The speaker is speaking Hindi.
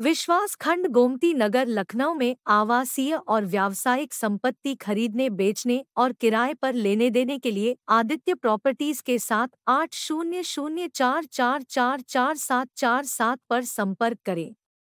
विश्वास खंड गोमती नगर लखनऊ में आवासीय और व्यावसायिक संपत्ति खरीदने, बेचने और किराए पर लेने देने के लिए आदित्य प्रॉपर्टीज़ के साथ आठ शून्य शून्य चार चार चार चार सात चार सात पर संपर्क करें।